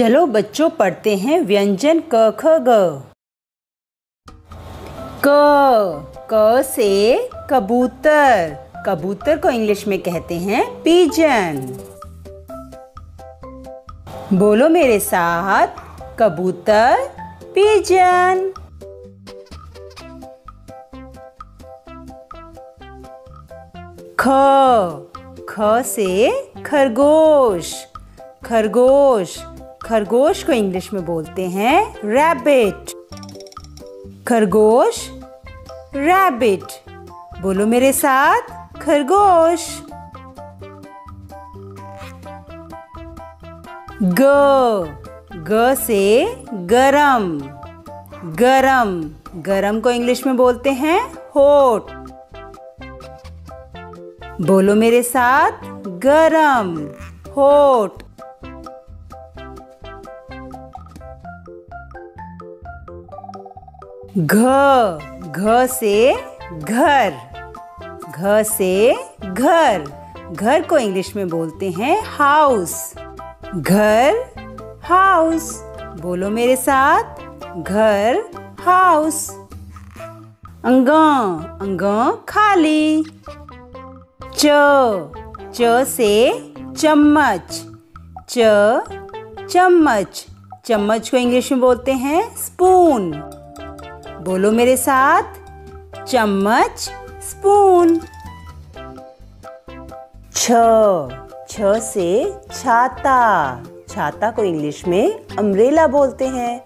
चलो बच्चों, पढ़ते हैं व्यंजन क, ख, ग। क क से कबूतर। कबूतर को इंग्लिश में कहते हैं पीजन। बोलो मेरे साथ, कबूतर, पीजन। ख ख से खरगोश। खरगोश। खरगोश को इंग्लिश में बोलते हैं रैबिट खरगोश रैबिट बोलो मेरे साथ, खरगोश. ग ग से गरम. गरम गरम को इंग्लिश में बोलते हैं होट बोलो मेरे साथ, गरम होट घ घ से घर, घ से घर। घर को इंग्लिश में बोलते हैं हाउस घर हाउस बोलो मेरे साथ, घर हाउस अंग अंग खाली। च च से चम्मच। च, चम्मच। चम्मच को इंग्लिश में बोलते हैं स्पून बोलो मेरे साथ। चम्मच, स्पून। छ छ से छाता। छाता को इंग्लिश में अम्ब्रेला बोलते हैं।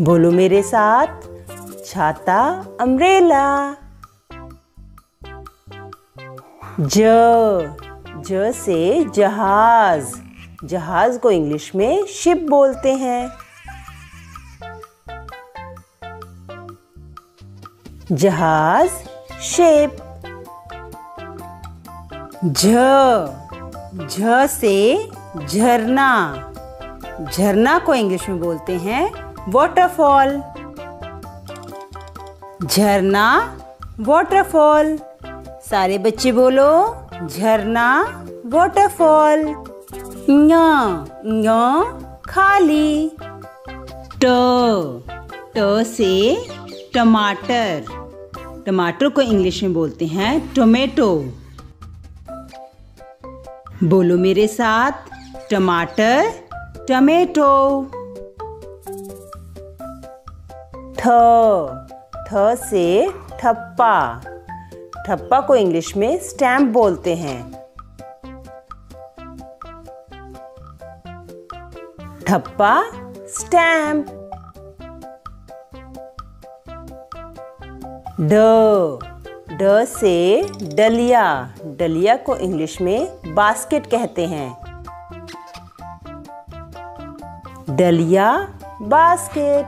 बोलो मेरे साथ, छाता अम्ब्रेला ज ज से जहाज़। जहाज़ को इंग्लिश में शिप बोलते हैं। जहाज़, शेप। झ झ से झरना। झरना को इंग्लिश में बोलते हैं वॉटरफॉल झरना वॉटरफॉल सारे बच्चे बोलो, झरना वॉटरफॉल खाली। ट ट से टमाटर। टमाटर को इंग्लिश में बोलते हैं टोमेटो। बोलो मेरे साथ, टमाटर, टमेटो। थ थ से ठप्पा। ठप्पा को इंग्लिश में स्टैम्प बोलते हैं। ठप्पा, स्टैम्प। ड ड से डलिया डलिया को इंग्लिश में बास्केट कहते हैं। डलिया, बास्केट।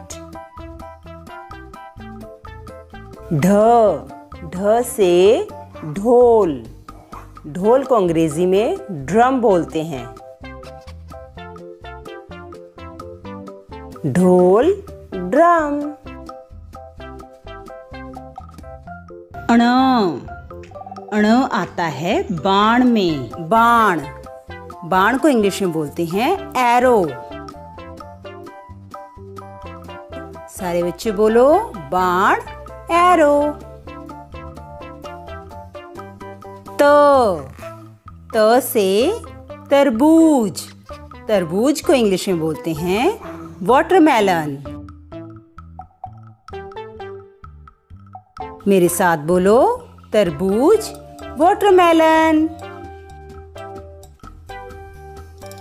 ढ ढ से ढोल ढोल को अंग्रेज़ी में ड्रम बोलते हैं। ढोल, ड्रम। अण। अण आता है बाण में। बाण। बाण को इंग्लिश में बोलते हैं एरो सारे बच्चे बोलो, बाण एरो त। से तरबूज। तरबूज को इंग्लिश में बोलते हैं वाटरमेलन मेरे साथ बोलो, तरबूज वाटरमेलन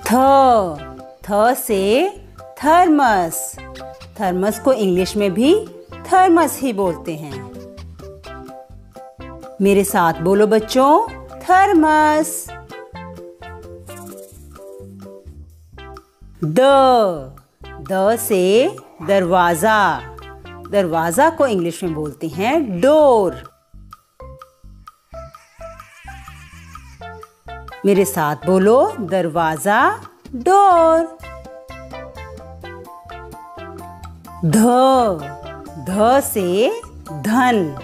थ थ से थर्मस। थर्मस को इंग्लिश में भी थर्मस ही बोलते हैं। मेरे साथ बोलो बच्चों, थर्मस। द द से दरवाज़ा। दरवाज़ा को इंग्लिश में बोलते हैं डोर। मेरे साथ बोलो, दरवाज़ा, डोर। ध ध से धन।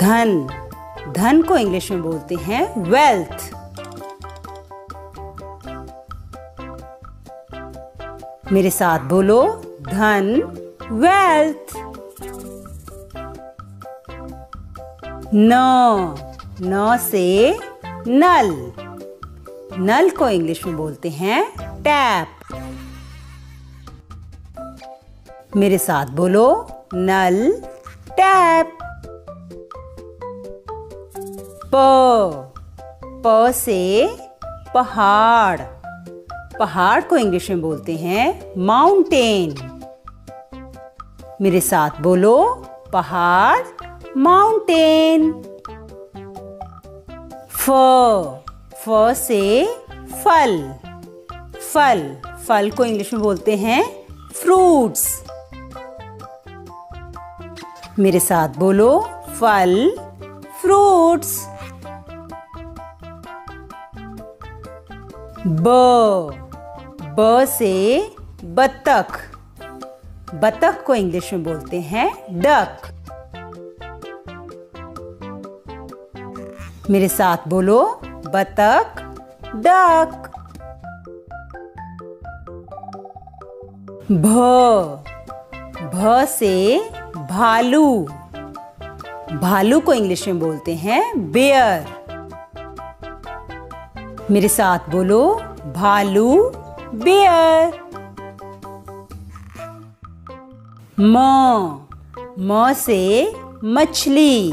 धन धन को इंग्लिश में बोलते हैं वेल्थ मेरे साथ बोलो धन वेल्थ न न से नल। नल को इंग्लिश में बोलते हैं टैप मेरे साथ बोलो, नल टैप प प से पहाड़। पहाड़ को इंग्लिश में बोलते हैं माउंटेन मेरे साथ बोलो, पहाड़ माउंटेन फ फ से फल। फल फल को इंग्लिश में बोलते हैं फ्रूट्स मेरे साथ बोलो, फल फ्रूट्स ब ब से बतख बतख को इंग्लिश में बोलते हैं डक। मेरे साथ बोलो, बतख, डक। भ भ से भालू। भालू को इंग्लिश में बोलते हैं बेयर। मेरे साथ बोलो, भालू, बेयर। म म से मछली।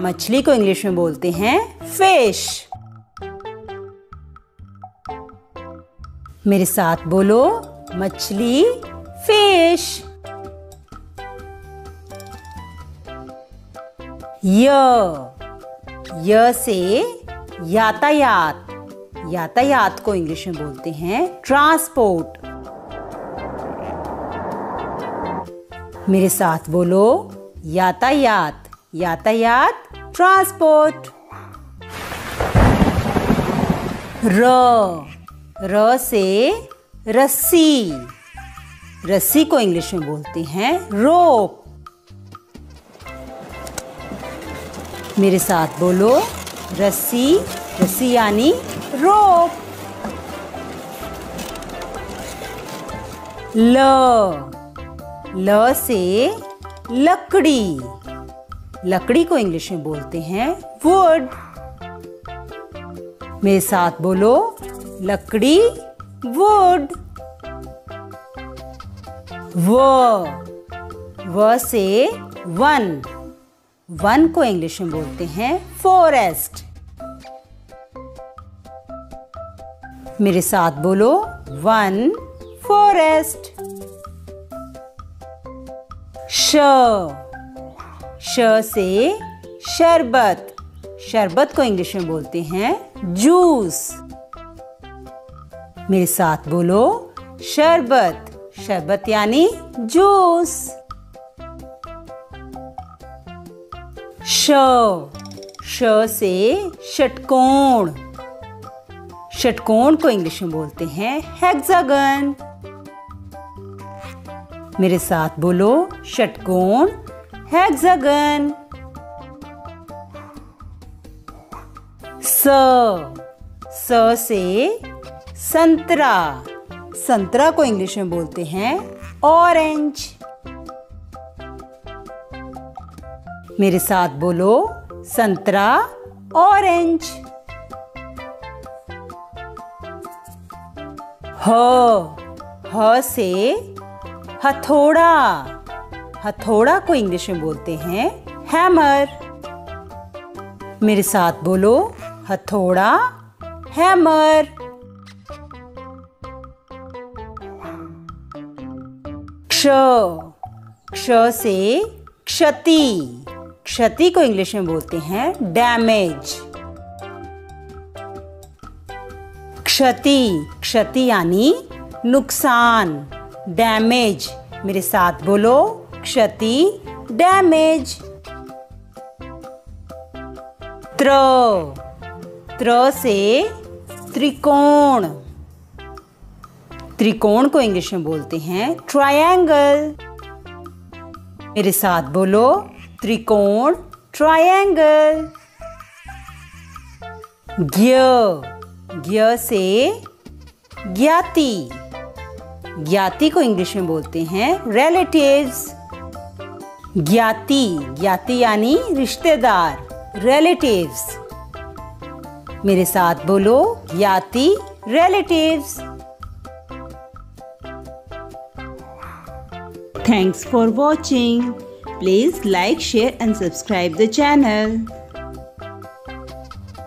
मछली को इंग्लिश में बोलते हैं फ़िश मेरे साथ बोलो, मछली फ़िश य य से यातायात। यातायात को इंग्लिश में बोलते हैं ट्रांसपोर्ट मेरे साथ बोलो, यातायात यातायात ट्रांसपोर्ट र र से रस्सी। रस्सी को इंग्लिश में बोलते हैं रोप। मेरे साथ बोलो, रस्सी रस्सी यानी रोप। ल ल से लकड़ी। लकड़ी को इंग्लिश में बोलते हैं वुड मेरे साथ बोलो, लकड़ी वुड व व से वन। वन को इंग्लिश में बोलते हैं फॉरेस्ट मेरे साथ बोलो, वन फॉरेस्ट श। श से शरबत। शरबत को इंग्लिश में बोलते हैं जूस। मेरे साथ बोलो, शरबत। शरबत यानी जूस। श। श से षटकोण। षटकोण को इंग्लिश में बोलते हैं हेक्सागन मेरे साथ बोलो षटकोण हेक्सागन स स से संतरा। संतरा को इंग्लिश में बोलते हैं ऑरेंज मेरे साथ बोलो, संतरा ऑरेंज ह ह से हथौड़ा। हथौड़ा को इंग्लिश में बोलते हैं हैमर। मेरे साथ बोलो, हथौड़ा, हैमर। क्ष क्ष से क्षति। क्षति को इंग्लिश में बोलते हैं डैमेज। क्षति क्षति यानी नुकसान। डैमेज मेरे साथ बोलो। क्षति। डैमेज त्र। त्र से त्रिकोण। त्रिकोण को इंग्लिश में बोलते हैं ट्रायंगल मेरे साथ बोलो। त्रिकोण ट्रायंगल ज्ञ। ज्ञ से ज्ञाति। ज्ञाति को इंग्लिश में बोलते हैं रिलेटिव्स ज्ञाति ज्ञाति यानी रिश्तेदार रिलेटिव्स मेरे साथ बोलो, ज्ञाति relatives thanks for watching please like share and subscribe the channel